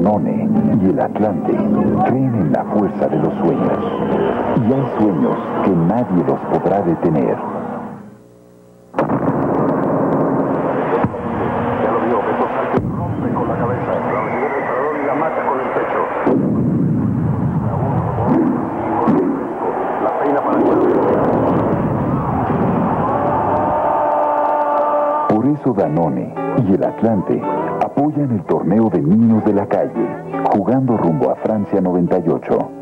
y el Atlante creen en la fuerza de los sueños. Y hay sueños que nadie los podrá detener. Ya lo vio, Beto salta y rompe con la cabeza. La recibe el parador y la mata con el pecho. La uno, dos, La peina para el Por eso Danone y el Atlante apoyan el torneo de niños de la calle, jugando rumbo a Francia 98.